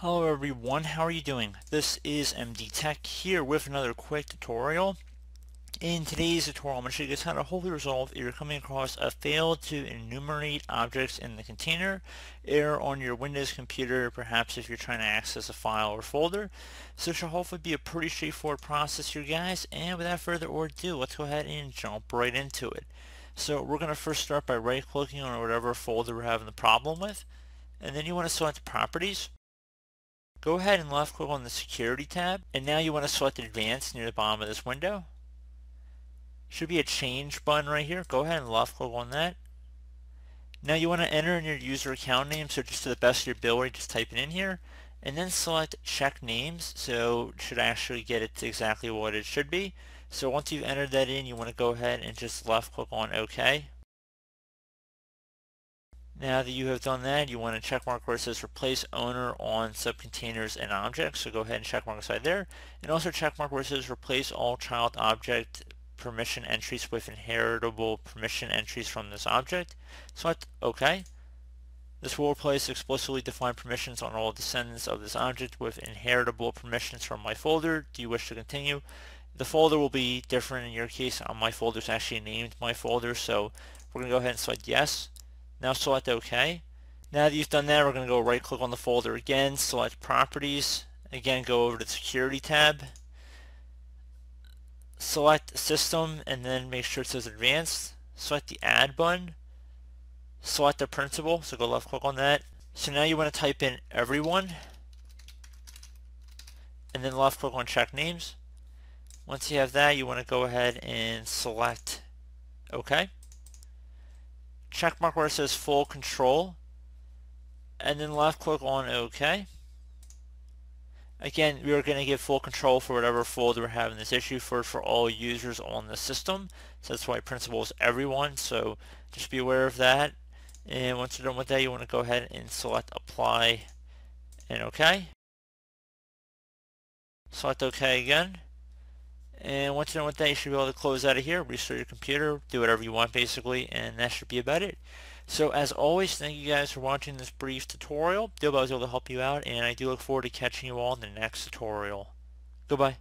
Hello everyone, how are you doing? This is MD Tech here with another quick tutorial. In today's tutorial, I'm going to show you guys how to hopefully resolve if you're coming across a fail to enumerate objects in the container error on your Windows computer, perhaps if you're trying to access a file or folder. So it should hopefully be a pretty straightforward process here guys, and without further ado, let's go ahead and jump right into it. So we're going to first start by right clicking on whatever folder we're having the problem with, and then you want to select Properties, Go ahead and left click on the Security tab, and now you want to select Advanced near the bottom of this window. Should be a Change button right here. Go ahead and left click on that. Now you want to enter in your user account name, so just to the best of your ability, just type it in here, and then select Check Names, so it should actually get it to exactly what it should be. So once you've entered that in, you want to go ahead and just left click on OK. Now that you have done that, you want to check mark where it says replace owner on subcontainers and objects. So go ahead and check mark aside there. And also check mark where it says replace all child object permission entries with inheritable permission entries from this object. Select OK. This will replace explicitly defined permissions on all descendants of this object with inheritable permissions from my folder. Do you wish to continue? The folder will be different in your case. On my folder is actually named my folder, so we're going to go ahead and select yes. Now select OK. Now that you've done that, we're going to go right click on the folder again, select Properties, again go over to the Security tab, select System, and then make sure it says Advanced. Select the Add button, select the principal, so go left click on that. So now you want to type in everyone, and then left click on Check Names. Once you have that, you want to go ahead and select OK check mark where it says full control and then left click on OK. Again, we are going to give full control for whatever folder we're having this issue for for all users on the system. So that's why principal is everyone. So just be aware of that. And once you're done with that, you want to go ahead and select apply and OK. Select OK again. And once you're done with that, you should be able to close out of here, restart your computer, do whatever you want basically, and that should be about it. So as always, thank you guys for watching this brief tutorial. I was able to help you out, and I do look forward to catching you all in the next tutorial. Goodbye.